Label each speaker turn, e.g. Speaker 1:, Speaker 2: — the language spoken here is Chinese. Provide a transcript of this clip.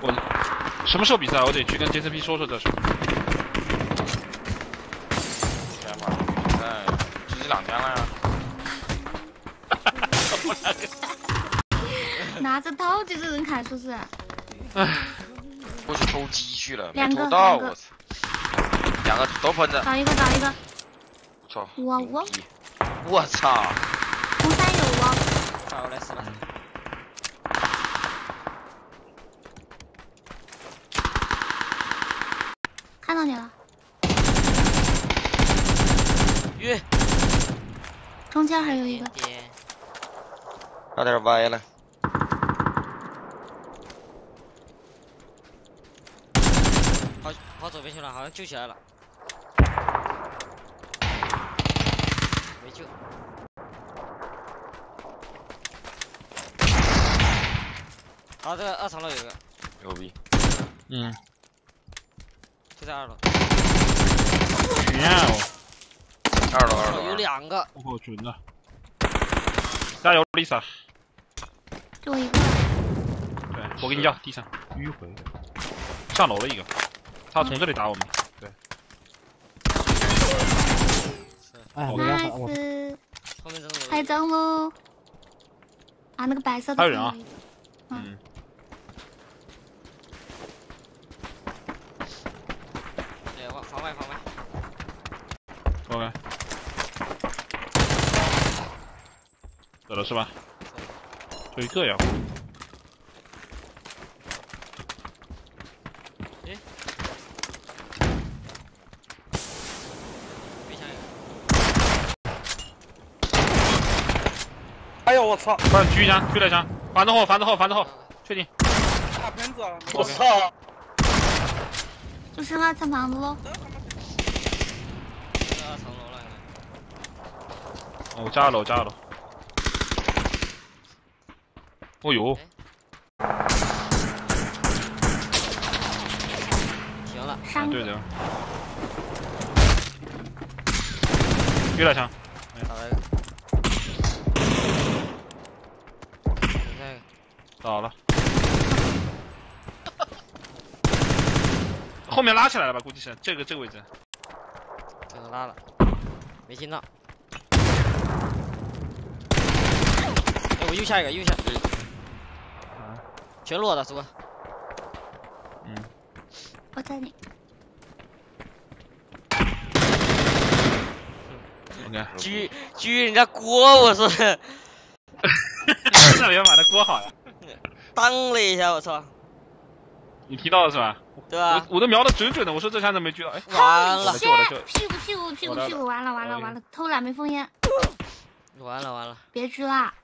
Speaker 1: 我什么时候比赛？我得去跟 JCP 说说这事。
Speaker 2: 天嘛，比赛十几两天了呀。
Speaker 3: 拿着刀就是人砍，是不是？
Speaker 1: 唉，
Speaker 2: 过去偷鸡去了，没偷到，我操！两个都喷着，
Speaker 3: 找一个，找一个，
Speaker 2: 操！
Speaker 3: 我我
Speaker 2: 我操！
Speaker 3: 红山有我，
Speaker 4: 好，我来死了。
Speaker 3: 看到你了，
Speaker 4: 晕，
Speaker 3: 中间还有一个，
Speaker 4: 点，
Speaker 2: 差点歪了。
Speaker 4: 跑跑左边去了，好像救起来了。没救。好，这个二层楼有一个，
Speaker 2: 牛逼！
Speaker 1: 嗯，
Speaker 4: 就在二楼。
Speaker 1: 群啊！
Speaker 2: 二楼二楼
Speaker 4: 哦有两个，
Speaker 1: 我靠，准的！加油，Lisa！
Speaker 3: 就我一个，
Speaker 1: 对，我给你要地上迂回，上楼了一个，他从这里打我们。
Speaker 5: 哎，我
Speaker 4: 的有
Speaker 3: 拍张喽。啊，那个白色的
Speaker 1: 还有人啊？嗯，
Speaker 4: 哎，往房外防外
Speaker 1: ，OK，走了是吧？就一个呀。
Speaker 4: 别想一个。
Speaker 5: 哎呦我操！
Speaker 1: 快狙一枪，狙了一枪，房子后，房子后，房子后，确定。
Speaker 5: 大喷子！
Speaker 1: 我操！
Speaker 3: 就剩二层房子喽。
Speaker 4: 这个二层楼了，
Speaker 1: 哦，我加二楼，加二楼。哦呦，
Speaker 4: 该。行了，
Speaker 3: 上
Speaker 1: 对的。狙了枪，
Speaker 4: 打了一个。你看一个，
Speaker 1: 倒了。后面拉起来了吧？估计是这个这个位置。
Speaker 4: 这个拉了，没听到。哎，我右下一个，右下，全落了，是吧。
Speaker 1: 嗯，
Speaker 3: 我在你
Speaker 1: ，OK。
Speaker 4: 狙狙人家锅，我说的，
Speaker 1: 那别把它锅好呀。
Speaker 4: 当了一下，我操，
Speaker 1: 你提到了是吧？
Speaker 4: 对啊？
Speaker 1: 我我都瞄的准准的，我说这枪怎么没狙到？哎，
Speaker 4: 完了。
Speaker 3: 屁股屁股屁股
Speaker 1: 我来了
Speaker 3: 屁股，完了完了完了，偷懒没封烟，
Speaker 4: 完了，完了。
Speaker 3: 别狙啦。